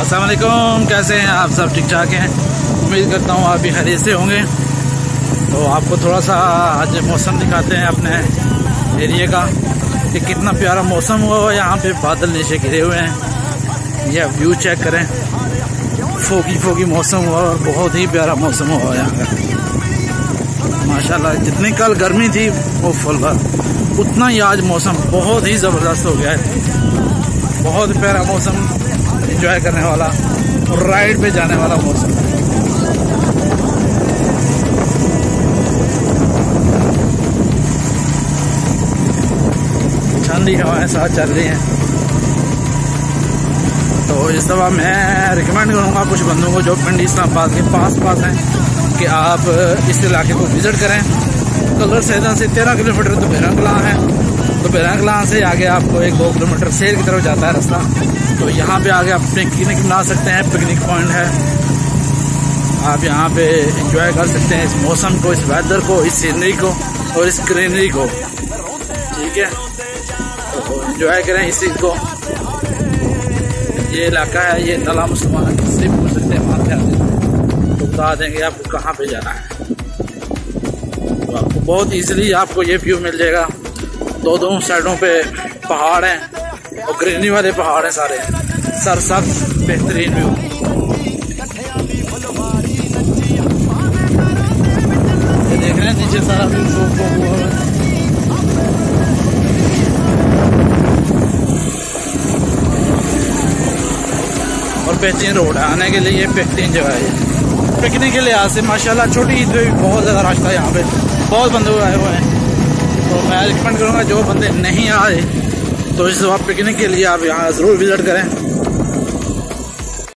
असलकुम कैसे हैं आप सब? ठीक ठाक हैं? उम्मीद करता हूँ आप भी खरीद से होंगे। तो आपको थोड़ा सा आज मौसम दिखाते हैं अपने एरिए का, कि कितना प्यारा मौसम हुआ है यहाँ पे बादल नीचे गिरे हुए हैं। यह व्यू चेक करें। फोकी फोकी मौसम हुआ और बहुत ही प्यारा मौसम हुआ यहाँ का। माशाल्लाह, जितनी कल गर्मी थी, वो फुल उतना ही आज मौसम बहुत ही ज़बरदस्त हो गया है। बहुत प्यारा मौसम। इंजॉय करने वाला और राइड पे जाने वाला मौसम। ठंडी हवाएँ साथ चल रही हैं। तो इस दफ़ा मैं रिकमेंड करूँगा कुछ बंदों को जो पिंडी इस्लामाबाद के पास पास हैं कि आप इस इलाके को विज़िट करें। कलर सैदा से तेरह किलोमीटर दोपहरा कलां है। दोपहरा कलां से आगे आपको एक दो किलोमीटर शेर की तरफ़ जाता है रास्ता। तो यहाँ पे आगे आप पिकनिक बना सकते हैं पिकनिक पॉइंट है। आप यहाँ पे इंजॉय कर सकते हैं इस मौसम को, इस वेदर को, इस सीनरी को और इस ग्रीनरी को। ठीक है? तो इंजॉय करें इस चीज़ को। ये इलाका है, ये तला मुसलमान किससे पूछ सकते हैं वहाँ पे तो बता देंगे आपको कहाँ पे जाना है। तो आपको बहुत इजीली आपको ये व्यू मिल जाएगा। दो दो साइडों पे पहाड़ हैं और ग्रीनरी वाले पहाड़ हैं सारे। सर सब बेहतरीन व्यू। देख रहे हैं नीचे सारा और बेहतरीन रोड है। आने के लिए बेहतरीन जगह है पिकनिक के लिहाज से, माशाल्लाह, छोटी ईद पे भी बहुत ज़्यादा रास्ता है यहाँ पे। बहुत बंदे आए हुए हैं। तो मैं रिकमेंड करूँगा, जो बंदे नहीं आए तो इस वहाँ पिकनिक के लिए आप यहाँ ज़रूर विज़िट करें।